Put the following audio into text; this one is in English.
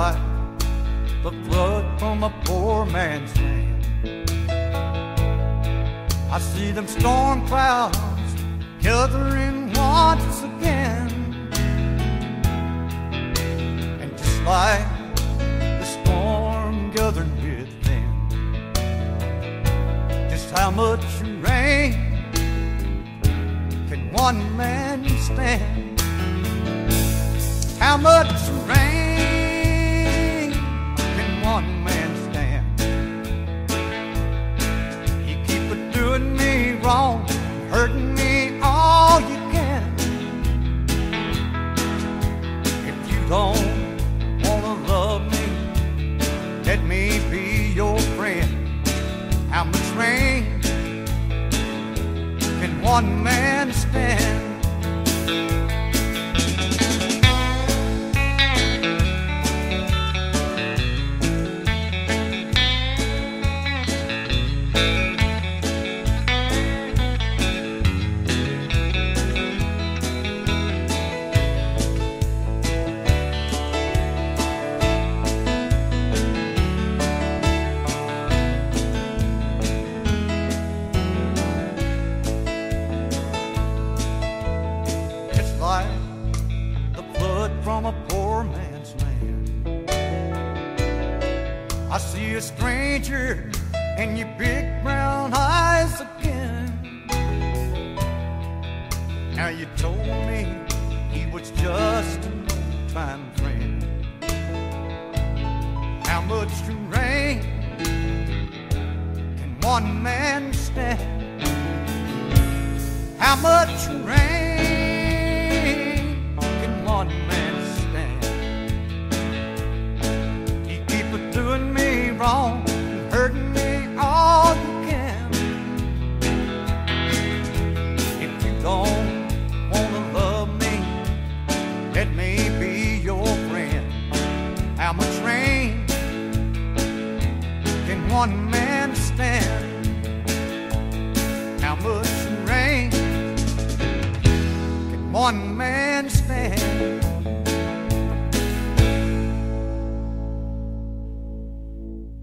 the blood from a poor man's land. I see them storm clouds gathering once again. And just like the storm gathering with them, just how much rain can one man stand? How much rain? Wrong, hurting me all you can. If you don't wanna love me, let me be your friend. How much rain can one man stand? From a poor man's land. I see a stranger in your big brown eyes again. Now you told me he was just an old time friend. How much rain can one man stand? How much rain wrong, hurting me all you can. If you don't wanna love me, let me be your friend. How much rain can one man stand? How much rain can one man stand?